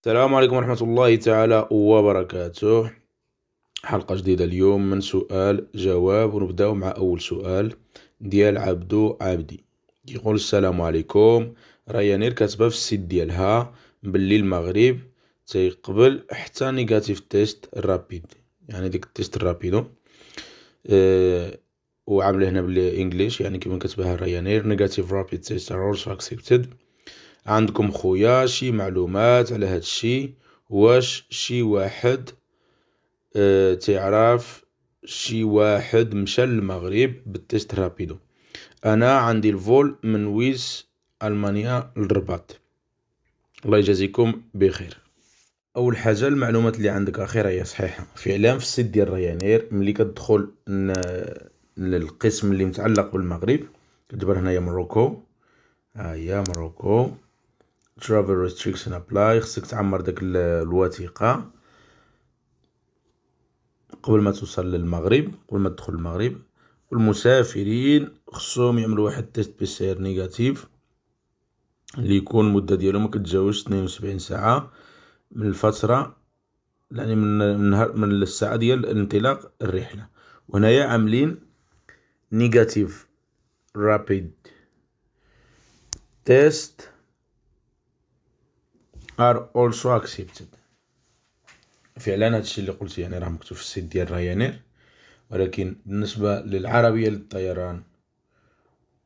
السلام عليكم ورحمة الله تعالى وبركاته. حلقة جديدة اليوم من سؤال جواب ونبداو مع أول سؤال ديال عبدو عابدي يقول السلام عليكم. Ryanair كاتبة في ال site ديالها بلي المغرب تيقبل حتى negative test rapid يعني ديك ال test rapido آه وعاملة هنا بال English يعني كيما كتبها Ryanair negative rapid test are accepted. عندكم خويا شي معلومات على هاد الشي؟ واش شي واحد آه تعرف شي واحد مشى للمغرب بال test rapido؟ أنا عندي ال vol من Weeze ألمانيا للرباط. الله يجازيكم بخير. أول حاجة المعلومات اللي عندك أخي راهي صحيحة. فعلا في ال site ديال Ryanair ملي كتدخل للقسم اللي متعلق بالمغرب كتجبر هنايا Morocco. ها هي Morocco. Travel restriction apply خصك تعمر داك الوثيقة. قبل ما توصل للمغرب قبل ما تدخل المغرب والمسافرين خصهم يعملوا واحد test PCR négatif اللي يكون المدة ديالو ما كتجاوزش 72 ساعة من الفترة يعني من من, من الساعة ديال انطلاق الرحلة. وهنايا عاملين negative rapid test are also accepted. فعلا هادشي اللي قلت يعني راه مكتوب في ال site ديال Ryanair ولكن بالنسبة للعربية للطيران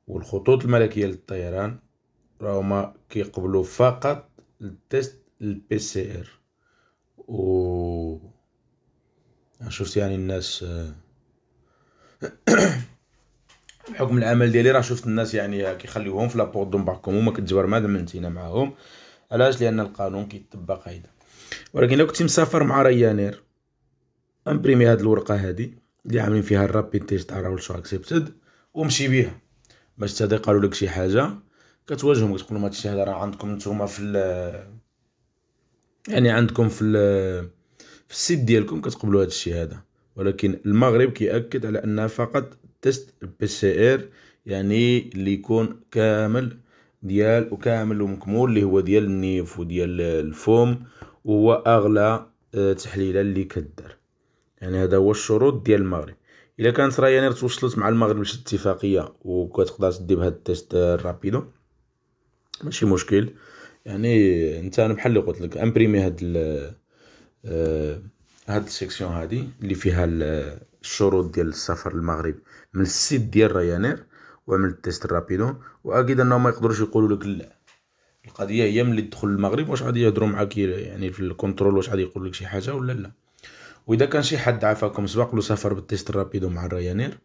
والخطوط الملكية للطيران راهما كيقبلوا فقط ال test ال PCR و شفت يعني الناس بحكم العمل ديالي راه شفت الناس يعني كيخليوهم في la porte d'embarquement وما كتجبر ما دير انتينا معاهم. علاش؟ لأن القانون كيطبق هيدا ولكن لو كنتي مسافر مع Ryanair imprimé هاد الورقة هادي اللي عاملين فيها ال rapid test are also accepted ومشي بيها. باش تادي قالوا لك شي حاجة كتواجههم كتقول لهم هادشي هذا راه عندكم نتوما في يعني عندكم في في ال site ديالكم كتقبلوا هادشي هذا. ولكن المغرب كيأكد على أنها فقط test ال PCR يعني اللي يكون كامل ديال وكامل ومكمول اللي هو ديال النيف وديال الفم وهو أغلى آه، تحليلة اللي كدار. يعني هذا هو الشروط ديال المغرب. إلا كانت Ryanair توصلت مع المغرب لشي اتفاقية وكتقدر تدي بهاد ال test rapido ماشي مشكل. يعني أنت أنا بحال اللي قلت لك imprimé هاد آه، هاد ال section هادي اللي فيها الشروط ديال السفر للمغرب من ال site ديال Ryanair واعمل ال test rapido وأكيد أنهم ما يقدروش يقولوا لك لا. القضية هي ملي تدخل المغرب واش غادي يهضروا معاك يعني في ال contrôle واش غادي يقول لك شي حاجة ولا لا. وإذا كان شي حد عافاكم سبق له سافر بال test rapido مع ال Ryanair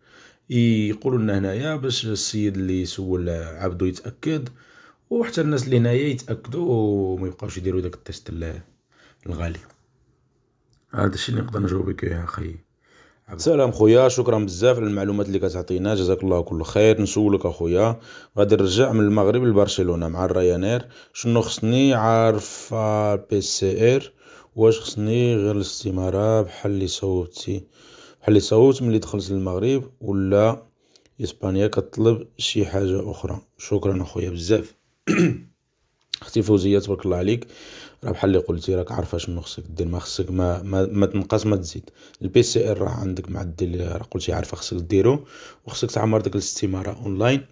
يقولوا لنا هنايا باش السيد اللي سول عبدو يتأكد وحتى الناس اللي هنايا يتأكدوا وما يبقاوش يديروا داك test ال الغالي. هذا الشيء اللي نقدر نجاوبك يا أخي. سلام خويا شكرا بزاف على المعلومات اللي كتعطينا. جزاك الله كل خير. نسولك أخويا غادي نرجع من المغرب لبرشلونة مع الريانير. شنو خصني؟ عارف PCR. واش خصني؟ غير الاستمارة بحال اللي صوتي. بحال اللي صوت ملي دخلت للمغرب ولا إسبانيا كطلب شي حاجة أخرى. شكرا أخويا بزاف. أختي فوزية تبارك الله عليك. راه بحال اللي قلتي راك عارفة شنو خصك دير ما خصك ما ما, ما تنقص ما تزيد. ال PCR راه عندك معدل راه قلتي عارفة خصك ديرو وخصك تعمر ديك الاستمارة اونلاين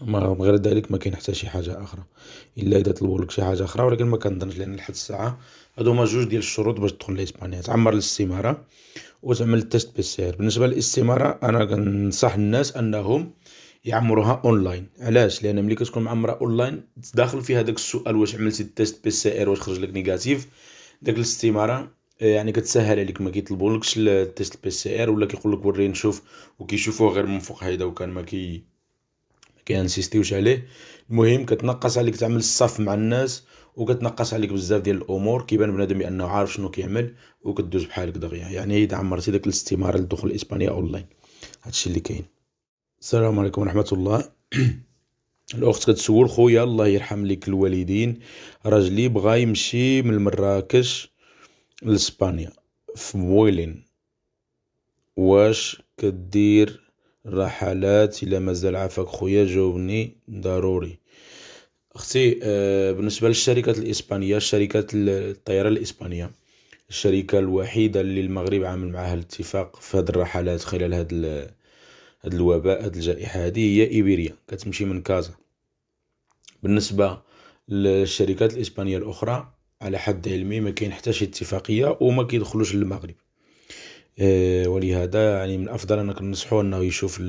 ما غير ذلك ما كاين حتى شي حاجة أخرى. إلا إذا طلبوا لك شي حاجة أخرى ولكن ما كنظنش لأن لحد الساعة هادو هما جوج ديال الشروط باش تدخل لإسبانيا. تعمر الاستمارة وتعمل ال test PCR بالنسبة للاستمارة أنا كنصح الناس أنهم يعمروها أونلاين. علاش؟ لأن ملي كتكون معمرة أونلاين تداخل فيها داك السؤال واش عملتي ال test PCR واش خرج لك négatif داك الاستمارة آه، يعني كتسهل عليك ما كيطلبولكش ال test PCR ولا كيقول لك وري نشوف وكيشوفوه غير من فوق هيدا وكان ما كي ما كينسيستيوش عليه. المهم كتنقص عليك تعمل الصف مع الناس وكتنقص عليك بزاف ديال الأمور كيبان بنادم بأنه عارف شنو كيعمل وكدوز بحالك دغيا. يعني إذا عمرتي داك الاستمارة للدخول لاسبانيا أونلاين. هادشي اللي كاين. السلام عليكم ورحمة الله. الأخت كتسول خويا الله يرحم ليك الوالدين. راجلي بغا يمشي من مراكش لإسبانيا في vuelin واش كدير رحلات إلا مازال عافاك خويا؟ جاوبني ضروري. أختي آه، بالنسبة للشركات الإسبانية شركات الطيران الإسبانية الشركة الوحيدة اللي المغرب عامل معها الاتفاق في هاد الرحلات خلال هاد هاد الوباء هاد الجائحة هادي هي إيبيريا كتمشي من كازا. بالنسبة للشركات الإسبانية الأخرى على حد علمي ما كاين حتى شي اتفاقية وما كيدخلوش للمغرب. آه، ولهذا يعني من الأفضل أنك ننصحو أنه يشوف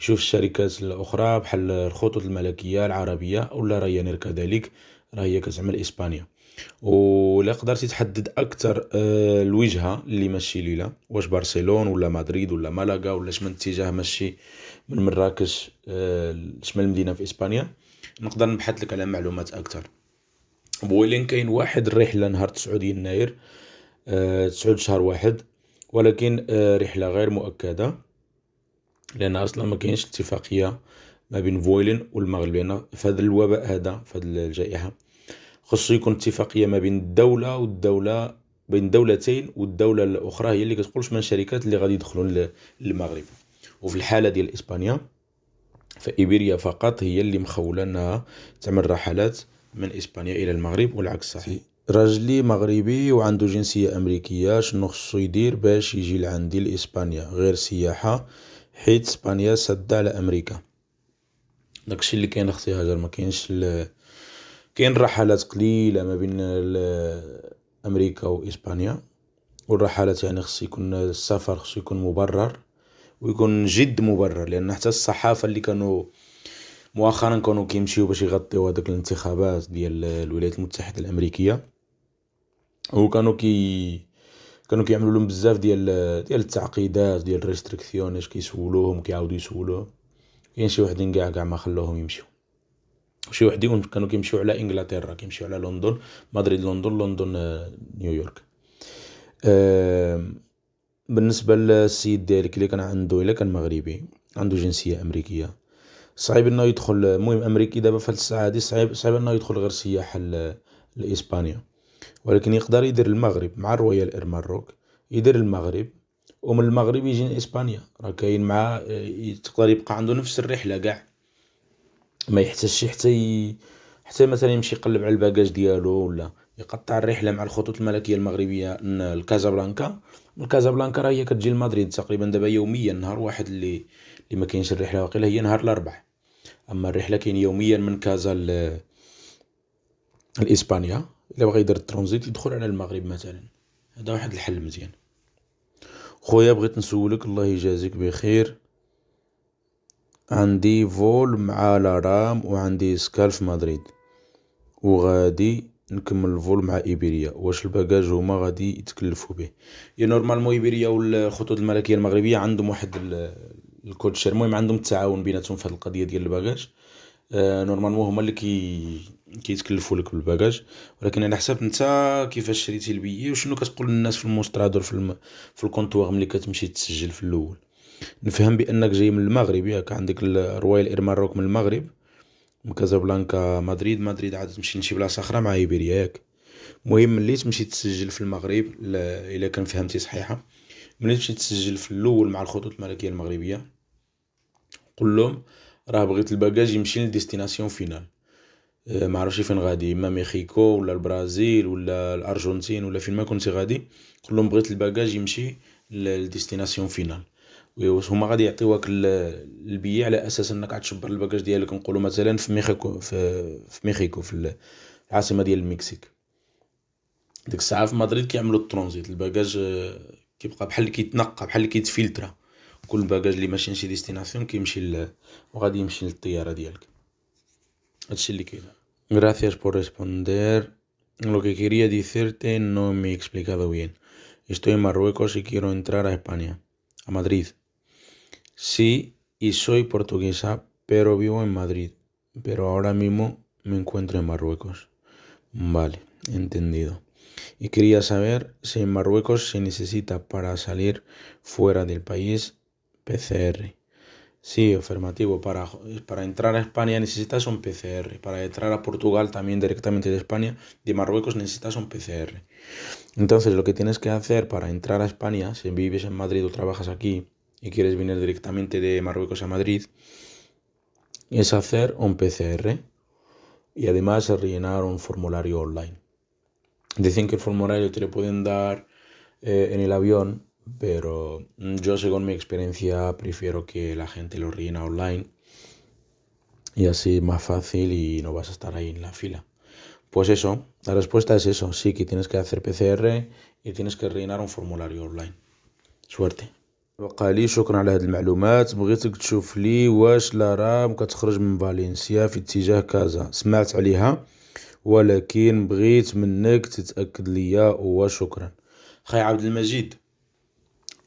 يشوف الشركات الأخرى بحال الخطوط الملكية العربية ولا رايانير كذلك راه هي كتعمل إسبانيا. ولا قدرتي تحدد أكثر آه، الوجهة اللي ماشي ليله واش برشلون ولا مدريد ولا مالاغا ولا شمن اتجاه ماشي من مراكش آه، شمال المدينة في إسبانيا؟ نقدر نبحث لك على معلومات أكثر. بويلين كاين واحد الرحلة نهار 9 يناير 9 آه، شهر واحد ولكن رحلة غير مؤكدة لأن أصلا ما كاينش اتفاقية ما بين فويلين والمغرب لأن في هذا الوباء هذا في هذه الجائحة. خصو يكون اتفاقية ما بين الدولة والدولة بين الدولتين والدولة الأخرى هي اللي كتقول من الشركات اللي غادي يدخلوا للمغرب. وفي الحالة ديال إسبانيا فإيبيريا فقط هي اللي مخولة إنها تعمل رحلات من إسبانيا إلى المغرب والعكس صحيح. راجلي مغربي وعنده جنسية أمريكية شنو خصو يدير باش يجي لعندي لإسبانيا؟ غير سياحة حيت إسبانيا سادة على أمريكا. داكشي اللي كاين أختي هاجر ما كاينش كاين رحلات قليلة ما بين أمريكا وإسبانيا والرحلات يعني خص يكون السفر خص يكون مبرر ويكون جد مبرر لأن حتى الصحافة اللي كانوا مؤخرا كانوا كيمشيو باش يغطيو هذوك الانتخابات ديال الولايات المتحدة الأمريكية وكانوا كي كانوا كيعملوا لهم بزاف ديال ديال التعقيدات ديال ال restrictions كيسولوهم كيعاودوا يسولوه. كاين شي وحدين كاع كاع ما خلوهم يمشيو. شي وحدين كانوا كيمشيو على إنجلترا كيمشيو على لندن مدريد لندن لندن آه، نيويورك بالنسبة للسيد ديالك اللي كان عنده إلا كان مغربي عنده جنسية أمريكية. صعيب إنه يدخل المهم أمريكي دابا في الساعة هادي صعيب صعيب إنه يدخل غير سياحة لاسبانيا ولكن يقدر يدير المغرب مع الرويال اير ماروك يدير المغرب ومن المغرب يجي لاسبانيا راه كاين مع تقدر يبقى عنده نفس الرحلة كاع. ما يحتاجش حتى. حتى مثلا يمشي يقلب على ال bagage ديالو ولا يقطع الرحله مع الخطوط الملكية المغربية لكازابلانكا من كازابلانكا راه هي كتجي لمدريد تقريبا دابا يوميا نهار واحد اللي اللي ما كاينش الرحله واقيلا هي نهار الاربعاء أما الرحله كاين يوميا من كازا ل لاسبانيا إلا بغى يدير الترانزيت يدخل على المغرب مثلا. هذا واحد الحل مزيان. خويا بغيت نسولك الله يجازيك بخير. عندي vol مع لارام وعندي escale في مدريد. وغادي نكمل ال vol مع إيبيريا. واش ال bagage هما غادي يتكلفوا به؟ يا normalement إيبيريا والخطوط الملكية المغربية عندهم واحد ال code share. المهم عندهم التعاون بيناتهم في هذه القضية ديال ال bagage. آه normalement هما اللي كي كيتكلفوا لك ب ال bagage. ولكن على حساب نتا كيفاش شريتي البيي وشنو كتقول للناس في ال mostrador في, الم... في ال comptoir ملي كتمشي تسجل في الأول؟ نفهم بأنك جاي من المغرب. ياك عندك الرويال اير ماروك من المغرب. من كازابلانكا مدريد. مدريد عاد تمشي لشي بلاصة أخرى مع إيبيريا ياك. المهم ملي تمشي تسجل في المغرب إلا كان فهمتي صحيحة ملي تمشي تسجل في الأول مع الخطوط الملكية المغربية قول لهم راه بغيت ال bagage يمشي لل destination finale. أه، ما عرفتش فين غادي. إما مكسيكو ولا البرازيل ولا الأرجنتين ولا فين ما كنتي غادي قول لهم بغيت ال bagage يمشي لل destination finale. هما غادي يعطيوك البيي على أساس إنك غتشبر ال bagage ديالك نقولوا مثلا في ميخيكو في, في ميخيكو في العاصمة ديال المكسيك ديك الساعة في مدريد كيعملوا ال transit ال bagage آه، كيبقى بحال كيتنقى بحال كيتفلترا كل bagage اللي ماشي نشي destination كيمشي وغادي يمشي للطيارة ديالك هادشي اللي كاين Gracias por responder. Lo que quería decirte no me he explicado bien. Estoy en Marruecos y quiero entrar a España, a. Sí, y soy portuguesa, pero vivo en Madrid. Pero ahora mismo me encuentro en Marruecos. Vale, entendido. Y quería saber si en Marruecos se necesita para salir fuera del país PCR. Sí, afirmativo. Para, para entrar a España necesitas un PCR. Para entrar a Portugal también directamente de España, de Marruecos necesitas un PCR. Entonces, lo que tienes que hacer para entrar a España, si vives en Madrid o trabajas aquí, y quieres venir directamente de Marruecos a Madrid, es hacer un PCR. y además rellenar un formulario online. Dicen que el formulario te lo pueden dar eh, en el avión, pero yo según mi experiencia prefiero que la gente lo rellena online y así es más fácil y no vas a estar ahí en la fila. Pues eso, la respuesta es eso, sí que tienes que hacer PCR y tienes que rellenar un formulario online. Suerte. بقى لي شكرا على هاد المعلومات. بغيتك تشوف لي واش لا رام كتخرج من فالنسيا في اتجاه كازا. سمعت عليها ولكن بغيت منك تتأكد ليا وشكرا خي عبد المجيد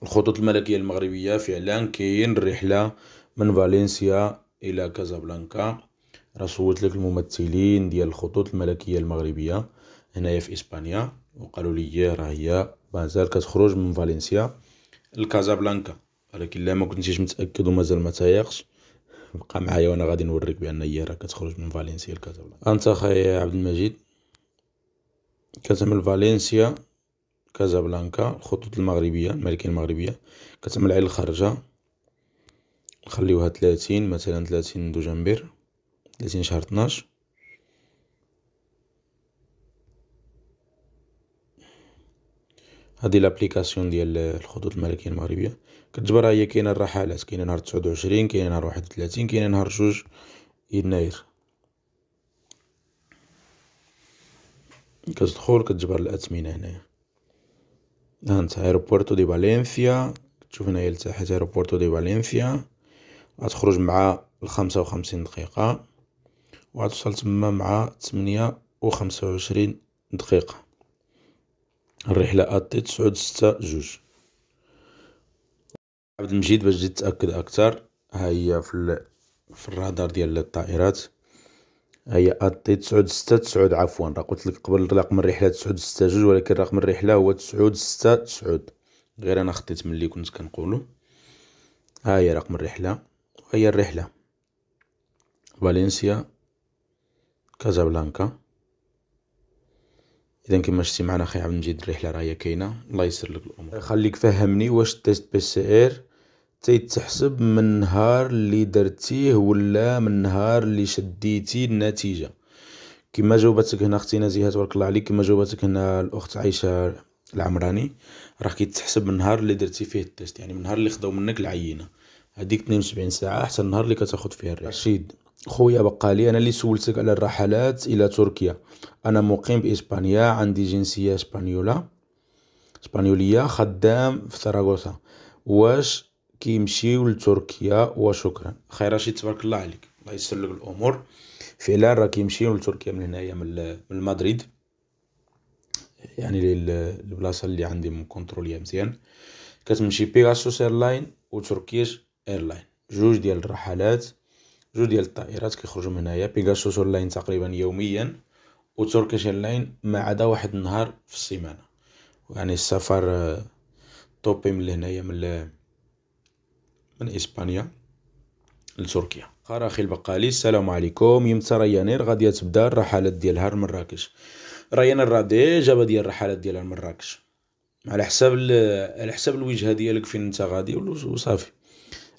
الخطوط الملكية المغربية فعلا كاين رحلة من فالنسيا إلى كازابلانكا. صوت لك الممثلين ديال الخطوط الملكية المغربية هنايا في إسبانيا وقالوا لي راه هي مازال كتخرج من فالنسيا. لكازابلانكا ولكن لا ما كنتيش متأكد ومازال ما تايقش بقى معايا وأنا غادي نوريك بأن هي راه كتخرج من فالنسيا لكازابلانكا أنت خاي عبد المجيد كتعمل فالنسيا كازابلانكا الخطوط المغربية الملكية المغربية كتعمل على الخرجة. نخليوها تلاتين مثلا تلاتين دجنبر تلاتين شهر طناش هادي لابليكاسيون ديال الخطوط الملكية المغربية. كتجبر هي كاينة الرحلات كاينة نهار تسعود وعشرين كاينة نهار واحد وثلاثين كاينة نهار جوج يناير كتدخل كتجبر الأثمنة هنايا. هانت أيروبورتو دي فالنسيا. تشوف هنايا لتحت أيروبورتو دي فالنسيا. غتخرج مع الخمسة وخمسين دقيقة وغتوصل تما مع تمنية وخمسة وعشرين دقيقة. الرحلة أتي تسعود ستة جوج. عبد المجيد باش تزيد تأكد أكتر ها هي في, في الرادار ديال الطائرات. هي أتي تسعود ستة تسعود عفوا راه قلت لك قبل رقم الرحلة تسعود ستة جوج ولكن رقم الرحلة هو تسعود ستة تسعود. غير أنا خطيت ملي كنت كنقولو. ها هي رقم الرحلة. هي الرحلة. فالنسيا كازابلانكا. إذا كما شتي معنا أخي عبد المجيد الرحلة راهي كاينة. الله يسر لك الأمور. خليك فهمني واش ال test PCR تيتحسب من نهار اللي درتيه ولا من نهار اللي شديتي النتيجة. كما جاوبتك هنا أختي نزيهة تبارك الله عليك. كما جاوبتك هنا الأخت عائشه العمراني راه كيتحسب من النهار اللي درتي فيه ال test يعني من النهار اللي خداو منك العينة. هذيك 72 ساعة حتى النهار اللي كتاخد فيه الرحلة. رشيد. خويا بقالي أنا اللي سولتك على الرحلات إلى تركيا. أنا مقيم بإسبانيا عندي جنسية española إسبانيولية خدام في سراغوسا واش كيمشيو لتركيا؟ وشكرا. خير رشيد تبارك الله عليك. الله يسر لك الأمور. فعلا راه كيمشيو لتركيا من هنايا من مدريد. يعني البلاصه اللي عندي مكونتروليا مزيان. كتمشي Pegasus Airline و Turkish Airline. جوج ديال الرحلات جوج ديال الطائرات كيخرجوا من هنايا. Pegasus Airline تقريبا يوميا و Turkish Airline ما عدا واحد النهار في السيمانة. يعني السفر طوبي من لهنايا من من إسبانيا لتركيا. قال أخي البقالي السلام عليكم. يمتى Ryanair غادي تبدأ الرحلات ديالها لمراكش Ryanair راه déjà ديال الرحلات ديالها لمراكش على حساب على حساب الوجهة ديالك فين أنت غادي وصافي.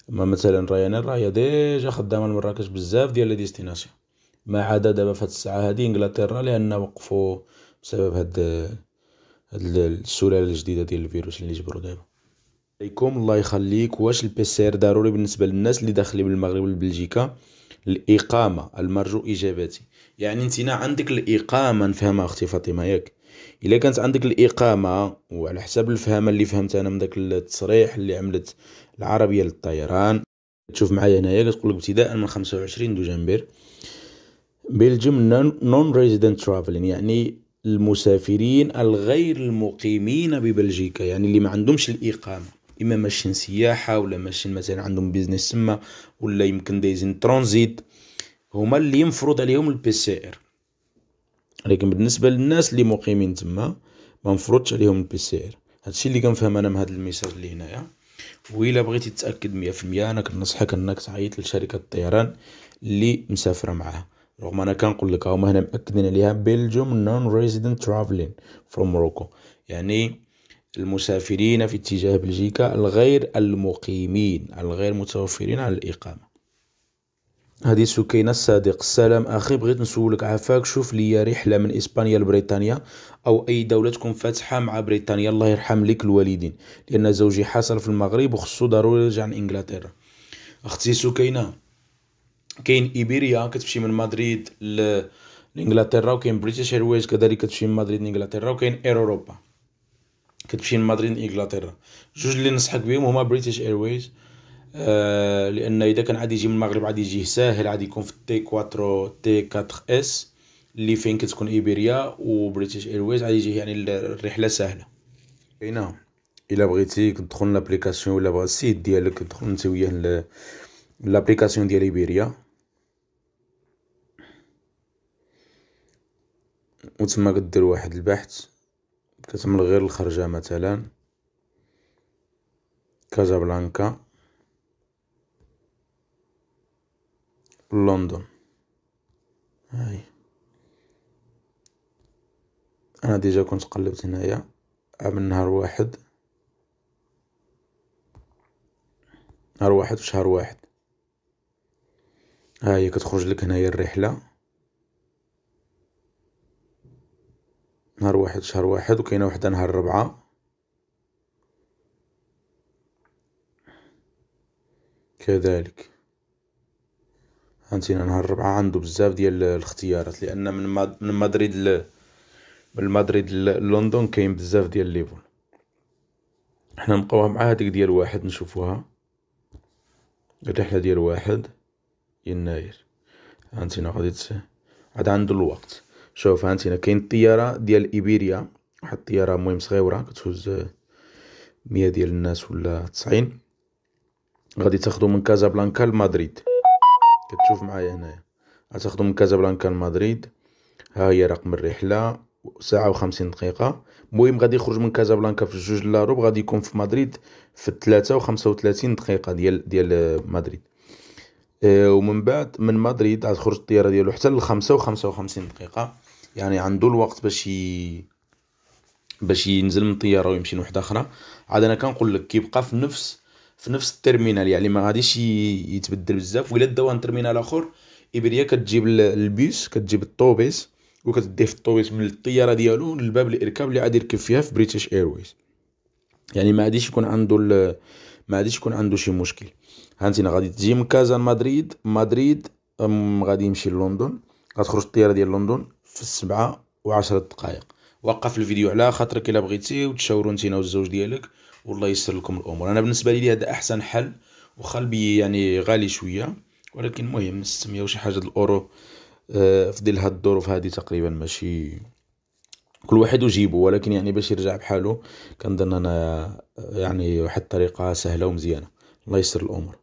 اما مثلا Ryanair راهي déjà خدامة لمراكش بزاف ديال les destinations. ما عدا دابا فهاد الساعة هادي انجلترا لأن وقفوا بسبب هاد هاد السلالة الجديدة ديال الفيروس اللي جبروا دابا. عليكم. الله يخليك. واش ال PCR ضروري بالنسبة للناس اللي داخلين من المغرب لبلجيكا الإقامة المرجو اجابتي يعني انت عندك الإقامة نفهمها أختي فاطمة ياك. إلا كانت عندك الإقامة وعلى حسب الفهمة اللي فهمت أنا من داك التصريح اللي عملت العربية للطيران. تشوف معايا هنايا كتقول لك ابتداء من 25 دجنبر Belgium non-resident travelling يعني المسافرين الغير المقيمين ببلجيكا يعني اللي ما عندهمش الإقامة. إما ماشيين سياحة ولا ماشيين مثلا عندهم business تما ولا يمكن دايزين ترانزيت هما اللي ينفرض عليهم ال PCR لكن بالنسبة للناس اللي مقيمين تما ما مفروضش عليهم ال PCR هادشي اللي كنفهم أنا من هاد ال message اللي هنايا. وإلا بغيتي تتأكد 100% أنا كنصحك أنك تعيط لشركة الطيران اللي مسافرة معاها. رغم أنا كنقول لك هما هنا مأكدين عليها Belgium non-resident travelling from Morocco يعني المسافرين في اتجاه بلجيكا الغير المقيمين الغير متوفرين على الإقامة. هادي سكينة الصديق السلام أخي بغيت نسولك عافاك شوف ليا رحلة من إسبانيا لبريطانيا أو أي دولة تكون فاتحة مع بريطانيا. الله يرحم ليك الوالدين لأن زوجي حاصل في المغرب وخصو ضروري يرجع لإنجلترا. أختي سكينة كاين Iberia كتمشي من مدريد لإنجلترا وكاين British Airways كذلك كتمشي من مدريد لإنجلترا وكاين Air Europa كتمشي من مدريد لإنجلترا. جوج اللي ننصحك بهم هما British Airways آه لأن إذا كان غادي يجي من المغرب غادي يجيه ساهل غادي يكون في T4 T4S اللي فين كتكون Iberia و British Airways غادي يجيه يعني الرحلة سهلة. كاينة إلا بغيتي تدخل l'application ولا بغا ال site ديالك تدخل أنت وياه l'application ديال Iberia. وتما كدير واحد البحث. كتعمل غير الخرجة مثلا. كازابلانكا. لندن هاي. أنا ديجا كنت قلبت هنايا من نهار واحد. نهار واحد في شهر واحد. هاهي كتخرج لك هنايا الرحلة. نهار واحد شهر واحد وكاينة وحدة نهار ربعة. كذلك. فهمتينا نهار الربعة عندو بزاف ديال الاختيارات لأن من من مدريد ل من مدريد للندن كاين بزاف ديال ليفون حنا نبقاوها مع هاديك ديال واحد نشوفوها. الرحلة ديال واحد يناير هانتينا غادي عاد عندو الوقت. شوف هانتينا كاين الطيارة ديال إيبيريا واحد الطيارة مهم صغيورة كتهز مية ديال الناس ولا تسعين. غادي تاخدو من كازابلانكا لمدريد. كتشوف معايا هنايا. غتاخدو من كازابلانكا لمدريد. ها هي رقم الرحلة. ساعة وخمسين دقيقة. المهم غادي يخرج من كازابلانكا في جوج لاروب. غادي يكون في مدريد في الثلاثة وخمسة وثلاثين دقيقة ديال ديال مدريد. آه ومن بعد من مدريد غتخرج الطيارة ديالو حتى لخمسة وخمسة وخمسين دقيقة. يعني عندو الوقت باش ي... باش ينزل من الطيارة ويمشي لوحدة أخرى. عاد أنا كنقول لك كيبقى في نفس في نفس ال terminal يعني ما غاديش يتبدل بزاف. ولا un terminal آخر Iberia كتجيب البيس كتجيب الطوبيس وكتديه في الطوبيس من الطيارة ديالو للباب الإركاب اللي غادي يركب فيها في British Airways يعني ما غاديش يكون عنده ما غاديش يكون عنده شي مشكل. هانتينا غادي تجي من كازا لمدريد مدريد غادي يمشي للندن. غتخرج الطيارة ديال لندن في السبعة وعشرة دقائق وقف الفيديو على خاطرك إلا بغيتي وتشاوروا نتينا والزوج ديالك. والله يسر لكم الأمور. أنا بالنسبة لي هذا أحسن حل وخلبي يعني غالي شوية ولكن المهم 600 وشي حاجة الأورو آه، في ديال هاد الظروف هادي تقريبا ماشي كل واحد وجيبو ولكن يعني باش يرجع بحالو كنظن أنا يعني واحد الطريقة سهلة ومزيانة. الله يسر الأمور.